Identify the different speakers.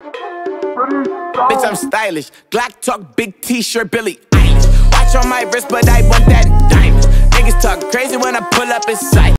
Speaker 1: Bitch, I'm stylish. Glock talk, big t-shirt, Billy Watch on my wrist, but I want that diamond. Niggas talk crazy when I pull up in sight.